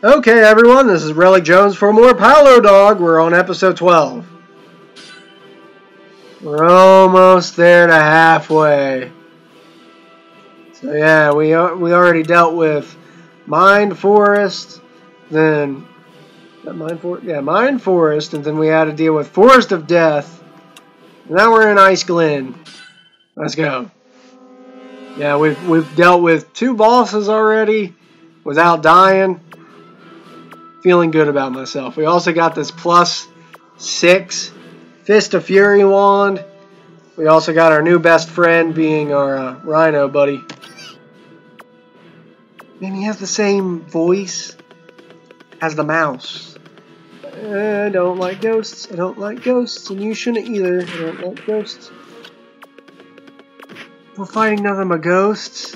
Okay, everyone, this is Relic Jones for more Paladog. We're on episode 12. We're almost there to halfway. So yeah, we we already dealt with Mind Forest, then Mind Forest, yeah, Mind Forest, and then we had to deal with Forest of Death. now we're in Ice Glen. Let's go. Yeah, we've we've dealt with two bosses already without dying. Feeling good about myself. We also got this plus six Fist of Fury wand. We also got our new best friend being our uh, Rhino buddy. Man, he has the same voice as the mouse. I don't like ghosts. I don't like ghosts, and you shouldn't either. I don't like ghosts. We're fighting nothing but ghosts.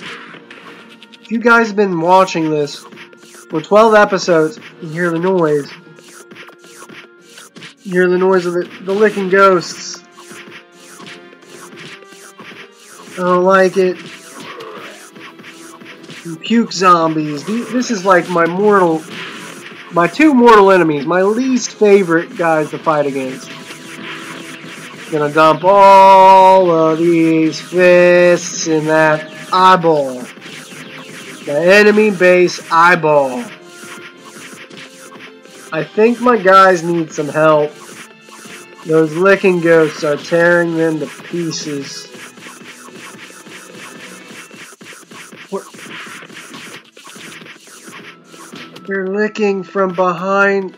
If you guys have been watching this for 12 episodes, you hear the noise. Hear the noise of the, the licking ghosts. I don't like it. And puke zombies. This is like my mortal, my two mortal enemies, my least favorite guys to fight against. Gonna dump all of these fists in that eyeball. The enemy base eyeball. I think my guys need some help. Those licking ghosts are tearing them to pieces. They're licking from behind.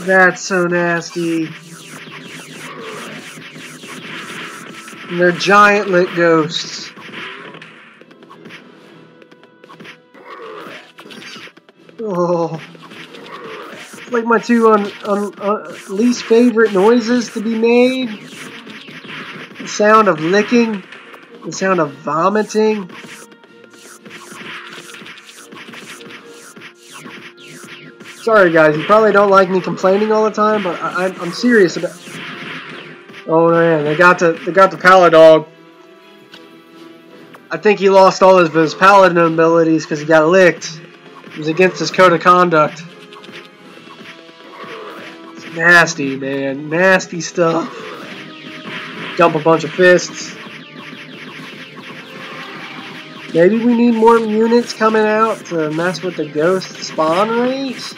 That's so nasty. And they're giant lit ghosts. Like my two un, un, uh, least favorite noises to be made. The sound of licking. The sound of vomiting. Sorry guys, you probably don't like me complaining all the time, but I, am serious about Oh man, they got the they got the Paladog. I think he lost all of his paladin abilities because he got licked. It was against his code of conduct. Nasty, man. Nasty stuff. Dump a bunch of fists. Maybe we need more units coming out to mess with the ghost spawn rates.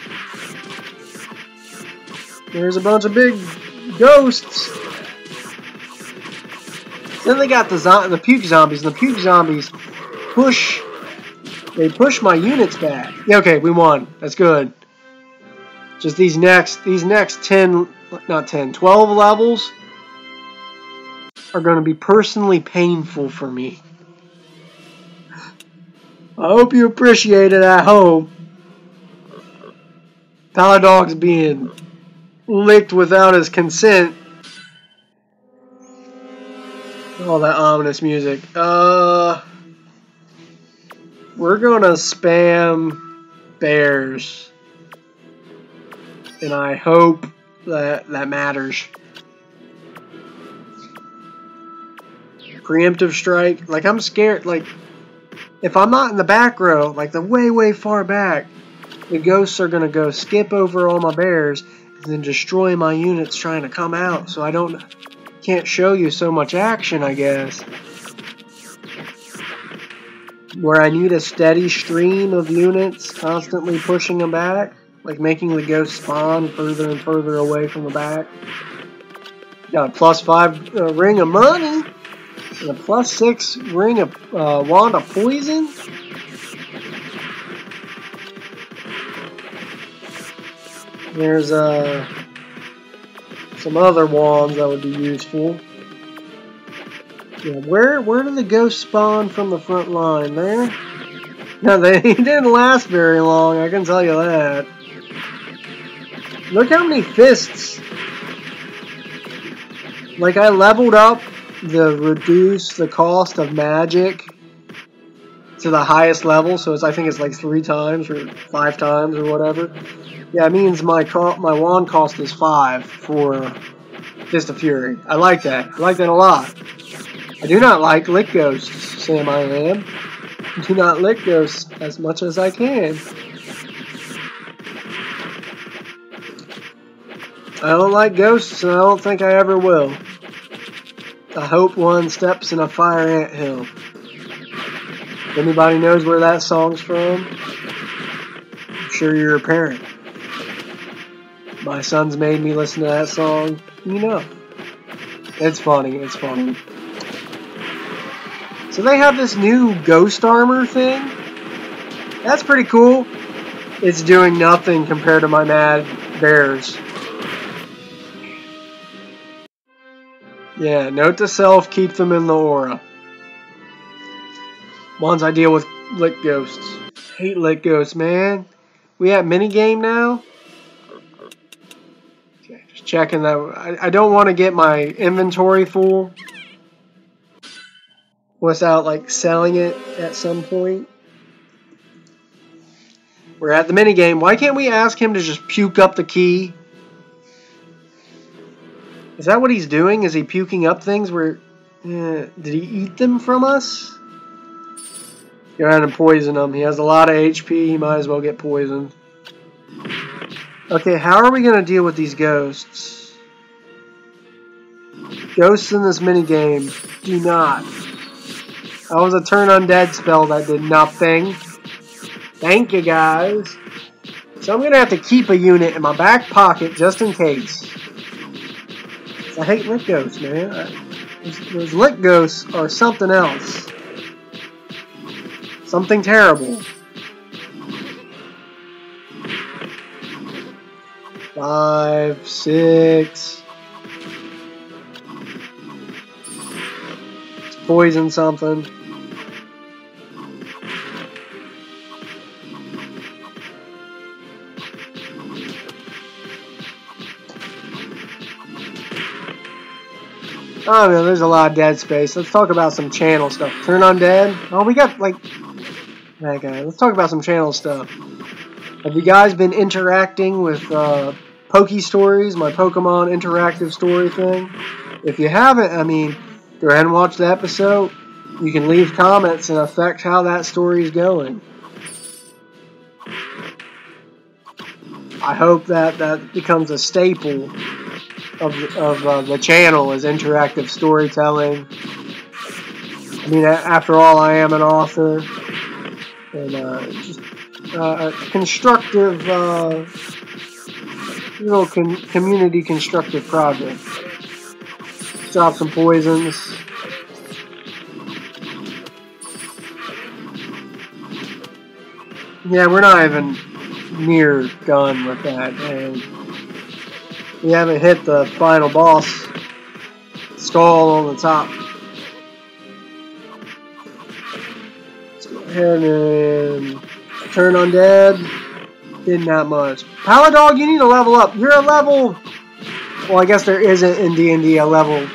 There's a bunch of big ghosts. Then they got the the puke zombies, and the puke zombies push. They push my units back. Yeah, okay, we won. That's good. Just these next, these next 10, not 10, 12 levels are going to be personally painful for me. I hope you appreciate it at home. Paladog's being licked without his consent all that ominous music. Uh, we're gonna spam bears, and I hope that that matters. Preemptive strike. Like I'm scared. Like if I'm not in the back row, like the way way far back, the ghosts are gonna go skip over all my bears and then destroy my units trying to come out. So I don't can't show you so much action, I guess. Where I need a steady stream of units constantly pushing them back, like making the ghost spawn further and further away from the back. Got a plus five uh, ring of money and a plus six ring of uh, wand of poison. There's uh, some other wands that would be useful. Yeah, where where did the ghost spawn from the front line? There? No, they didn't last very long, I can tell you that. Look how many fists. Like, I leveled up the reduce the cost of magic to the highest level, so it's I think it's like three times or five times or whatever. Yeah, it means my my wand cost is five for Fist of Fury. I like that. I like that a lot. I do not like lick ghosts, Sam I am. Do not lick ghosts as much as I can. I don't like ghosts, and I don't think I ever will. I hope one steps in a fire ant hill. Anybody knows where that song's from? I'm sure you're a parent. My son's made me listen to that song. You know. It's funny. It's funny. So they have this new ghost armor thing. That's pretty cool. It's doing nothing compared to my Mad Bears. Yeah, note to self, keep them in the aura. Once I deal with lick ghosts. Hate lick ghosts, man. We at minigame now? Okay, just checking that. I, I don't want to get my inventory full without like selling it at some point. We're at the minigame. Why can't we ask him to just puke up the key? Is that what he's doing? Is he puking up things? Where uh, did he eat them from us? Go ahead and poison him. He has a lot of HP. He might as well get poisoned. Okay, how are we going to deal with these ghosts? Ghosts in this minigame do not. That was a turn undead spell that did nothing. Thank you, guys. So I'm going to have to keep a unit in my back pocket just in case. I hate lick ghosts, man. Those, those lick ghosts are something else. Something terrible. Five, six. Let's poison something. Oh man, there's a lot of dead space. Let's talk about some channel stuff. Turn on dead. Oh, we got like Okay, let's talk about some channel stuff. Have you guys been interacting with uh, Poke Stories, my Pokemon interactive story thing? If you haven't, I mean, go ahead and watch the episode. You can leave comments and affect how that story is going. I hope that that becomes a staple of, of uh, the channel is interactive storytelling. I mean, after all, I am an author and uh, just uh, a constructive, uh, little con community constructive project. Drop some poisons. Yeah, we're not even near done with that, and we haven't hit the final boss skull on the top. And turn undead. Did not that much. Paladog, you need to level up. You're a level... Well, I guess there isn't in D&D a level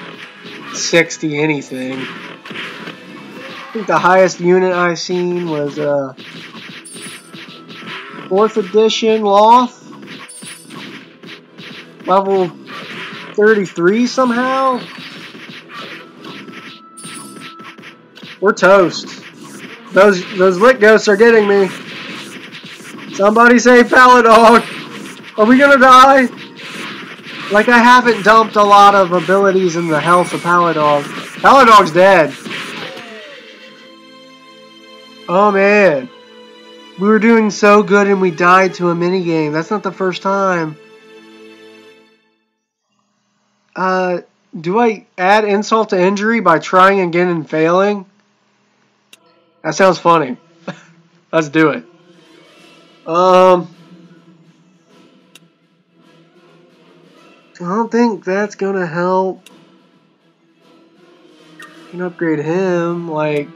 60 anything. I think the highest unit I've seen was uh, 4th edition Lolth. Level 33 somehow. We're toast. Those those lick ghosts are getting me. Somebody say Paladog. Are we gonna die? Like I haven't dumped a lot of abilities in the health of Paladog. Paladog's dead. Oh man. We were doing so good and we died to a minigame. That's not the first time. Uh, do I add insult to injury by trying again and failing? That sounds funny. Let's do it. Um, I don't think that's gonna help. You can upgrade him. Like,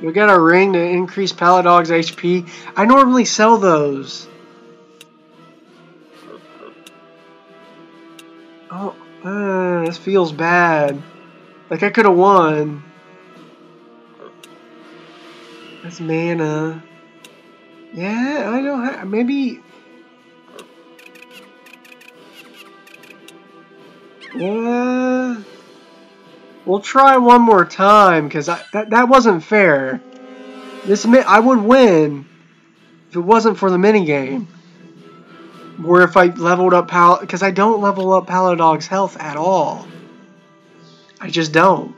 we got a ring to increase Paladog's HP. I normally sell those. Uh, this feels bad. Like I could have won. That's mana. Yeah, I don't have, maybe... Yeah... We'll try one more time, because that, that wasn't fair. This I would win if it wasn't for the minigame. Or if I leveled up Pal... Because I don't level up Paladog's health at all. I just don't.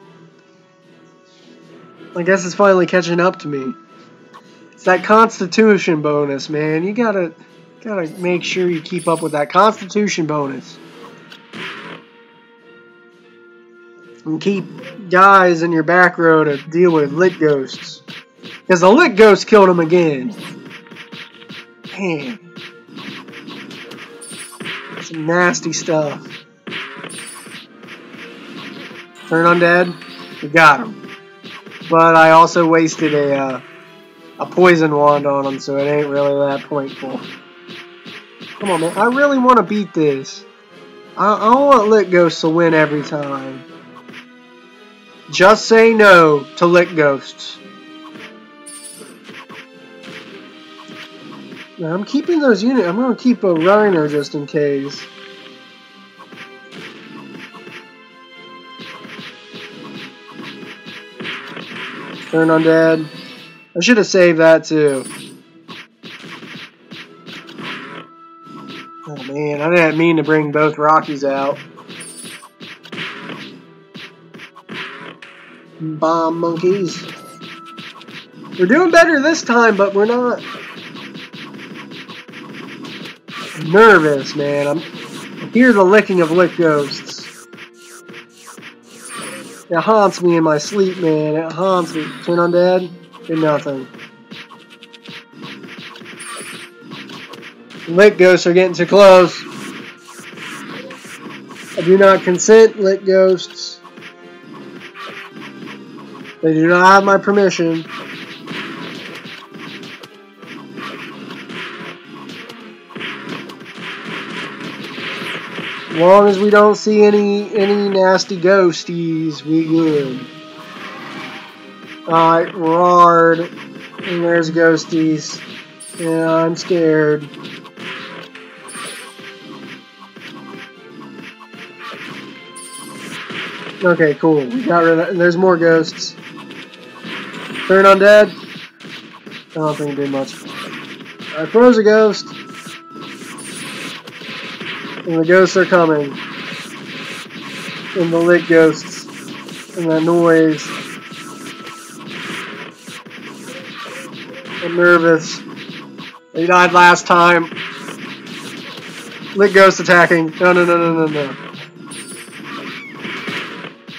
I guess it's finally catching up to me. It's that Constitution bonus, man. You gotta, gotta make sure you keep up with that Constitution bonus. And keep guys in your back row to deal with lit ghosts. Because the lit ghost killed him again. Man. Some nasty stuff. Turn undead. We got him. But I also wasted a uh, a poison wand on him, so it ain't really that pointful. Come on, man. I really want to beat this. I, I don't want Lit Ghosts to win every time. Just say no to Lit Ghosts. Now, I'm keeping those units. I'm going to keep a Reiner just in case. Turn undead. I should have saved that too. Oh man, I didn't mean to bring both Rockies out. Bomb monkeys. We're doing better this time, but we're not nervous, man. I'm I hear the licking of lit ghosts. It haunts me in my sleep, man. It haunts me. Turn on, undead, did nothing. Lit ghosts are getting too close. I do not consent, lit ghosts. They do not have my permission. Long as we don't see any any nasty ghosties, we good. Alright, roared. And there's ghosties. Yeah, I'm scared. Okay, cool. We got rid of. There's more ghosts. Turn undead. I don't think it did much. I froze a ghost. And the ghosts are coming. And the lit ghosts. And that noise. I'm nervous. He died last time. Lit ghost attacking. No, no, no, no, no, no.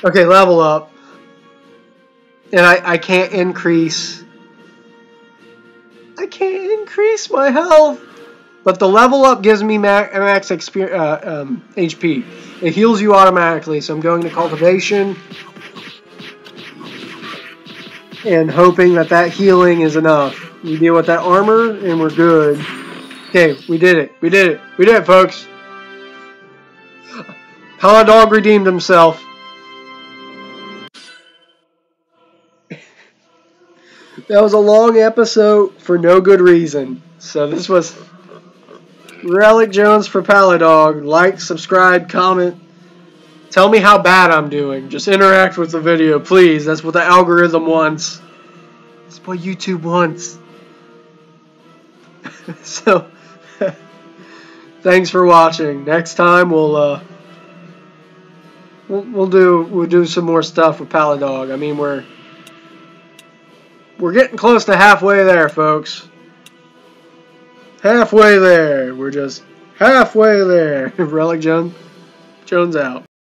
Okay, level up. And I, I can't increase. I can't increase my health. But the level up gives me max, uh, um, HP. It heals you automatically, so I'm going to Cultivation. And hoping that that healing is enough. We deal with that armor, and we're good. Okay, we did it. We did it. We did it, folks. Dog redeemed himself. that was a long episode for no good reason. So this was Relic Jones for Paladog. Like, subscribe, comment. Tell me how bad I'm doing. Just interact with the video, please. That's what the algorithm wants. That's what YouTube wants. so, thanks for watching. Next time we'll uh, we'll, we'll do we'll do some more stuff with Paladog. I mean we're we're getting close to halfway there, folks. Halfway there. We're just halfway there. Relic Jones, Jones out.